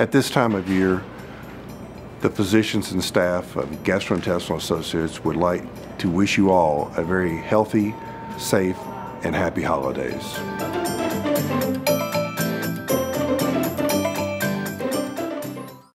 At this time of year, the physicians and staff of Gastrointestinal Associates would like to wish you all a very healthy, safe, and happy holidays.